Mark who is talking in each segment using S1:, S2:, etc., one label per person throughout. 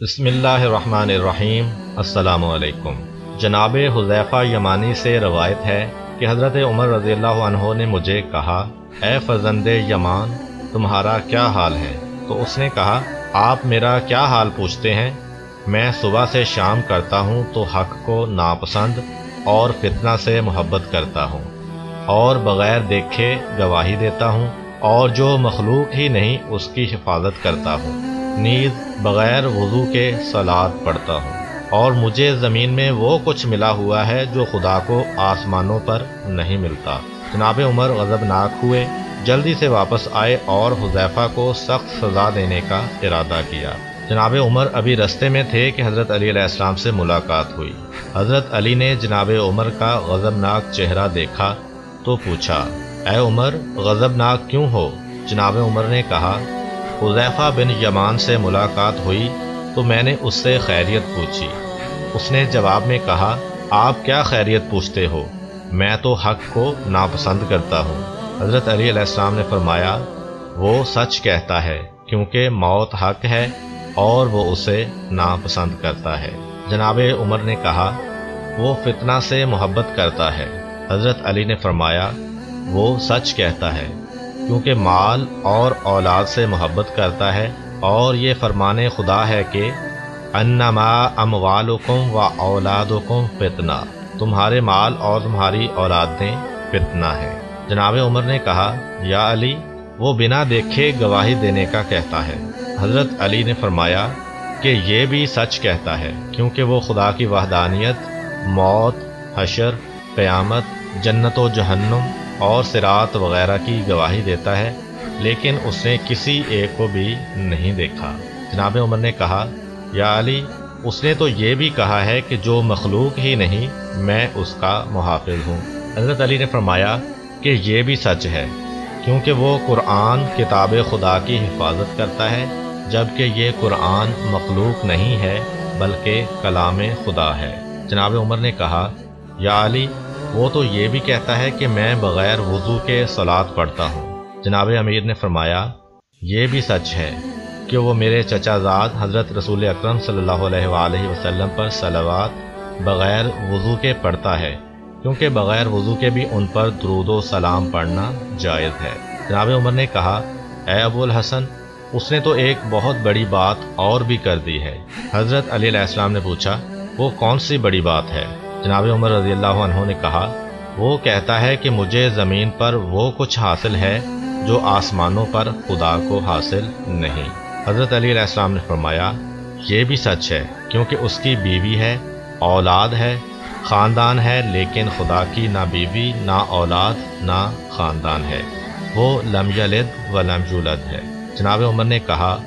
S1: بسم اللہ الرحمن الرحیم۔ السلام علیکم۔ جناب حذیفہ یمانی سے روایت ہے کہ حضرت عمر رضی اللہ عنہ نے مجھے کہا، اے فرزند یمان، تمہارا کیا حال ہے؟ تو اس نے کہا، آپ میرا کیا حال پوچھتے ہیں؟ میں صبح سے شام کرتا ہوں تو حق کو ناپسند اور فتنہ سے محبت کرتا ہوں، اور بغیر دیکھے گواہی دیتا ہوں، اور جو مخلوق ہی نہیں، اس کی حفاظت کرتا ہوں۔ نیز بغیر وضو کے سلاد پڑھتا ہوں اور مجھے زمین میں وہ کچھ ملا ہوا ہے جو خدا کو آسمانوں پر نہیں ملتا۔ جناب عمر غضب ناک ہوئے۔ جلدی سے واپس آئے اور حذیفہ کو سخت سزا دینے کا ارادہ کیا۔ جناب عمر ابھی رستے میں تھے کہ حضرت علی علیہ السلام سے ملاقات ہوئی۔ حضرت علی نے جناب عمر کا غضب ناک چہرہ دیکھا تو پوچھا، اے عمر غضب ناک کیوں ہو؟ جناب عمر نے کہا حذیفہ بن یمان سے ملاقات ہوئی تو میں نے اس سے خیریت پوچھی۔ اس نے جواب میں کہا، آپ کیا خیریت پوچھتے ہو؟ میں تو حق کو ناپسند کرتا ہوں۔ حضرت علی علیہ السلام نے فرمایا، وہ سچ کہتا ہے، کیونکہ موت حق ہے اور وہ اسے ناپسند کرتا ہے۔ جناب عمر نے کہا، وہ فتنہ سے محبت کرتا ہے۔ حضرت علی نے فرمایا، وہ سچ کہتا ہے۔ کیونکہ مال اور اولاد سے محبت کرتا ہے اور یہ فرمان خدا ہے کہ انما اموالکم و اولادکم فتنہ، تمہارے مال اور تمہاری اولادیں فتنہ ہے جناب عمر نے کہا، یا علی، وہ بنا دیکھے گواہی دینے کا کہتا ہے۔ حضرت علی نے فرمایا کہ یہ بھی سچ کہتا ہے، کیونکہ وہ خدا کی وحدانیت، موت، حشر، قیامت، جنت و جہنم اور سرات وغیرہ کی گواہی دیتا ہے، لیکن اس نے کسی ایک کو بھی نہیں دیکھا۔ جناب عمر نے کہا، یا علی، اس نے تو یہ بھی کہا ہے کہ جو مخلوق ہی نہیں، میں اس کا محافظ ہوں۔ حضرت علی نے فرمایا کہ یہ بھی سچ ہے، کیونکہ وہ قرآن کتاب خدا کی حفاظت کرتا ہے، جبکہ یہ قرآن مخلوق نہیں ہے، بلکہ کلام خدا ہے۔ جناب عمر نے کہا، یا علی وہ تو یہ بھی کہتا ہے کہ میں بغیر وضو کے سلاد پڑھتا ہوں۔ جناب امیر نے فرمایا، یہ بھی سچ ہے کہ وہ میرے چچا زاد حضرت رسول اکرم صلی اللہ علیہ وآلہ وسلم پر سلوات بغیر وضو کے پڑھتا ہے، کیونکہ بغیر وضو کے بھی ان پر درود و سلام پڑھنا جائز ہے۔ جناب عمر نے کہا، اے ابو الحسن، اس نے تو ایک بہت بڑی بات اور بھی کر دی ہے۔ حضرت علیہ السلام نے پوچھا، وہ کون سی بڑی بات ہے؟ جناب عمر رضی اللہ عنہ نے کہا، وہ کہتا ہے کہ مجھے زمین پر وہ کچھ حاصل ہے جو آسمانوں پر خدا کو حاصل نہیں۔ حضرت علی علیہ السلام نے فرمایا، یہ بھی سچ ہے، کیونکہ اس کی بیوی ہے، اولاد ہے، خاندان ہے، لیکن خدا کی نہ بیوی، نہ اولاد، نہ خاندان ہے۔ وہ لم یلد و لم یولد ہے۔ جناب عمر نے کہا،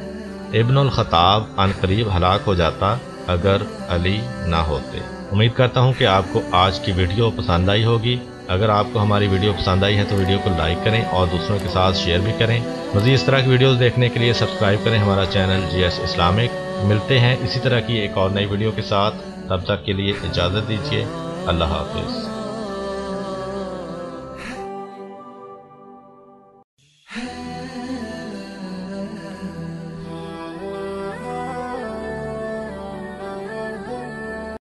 S1: ابن الخطاب عن قریب ہلاک ہو جاتا اگر علی نہ ہوتے۔ امید کرتا ہوں کہ آپ کو آج کی ویڈیو پسند آئی ہوگی۔ اگر آپ کو ہماری ویڈیو پسند آئی ہے تو ویڈیو کو لائک کریں اور دوسروں کے ساتھ شیئر بھی کریں۔ مزید اس طرح کی ویڈیوز دیکھنے کے لیے سبسکرائب کریں ہمارا چینل جی ایس اسلامک۔ ملتے ہیں اسی طرح کی ایک اور نئی ویڈیو کے ساتھ۔ تب تک کے لیے اجازت دیجیے۔ اللہ حافظ۔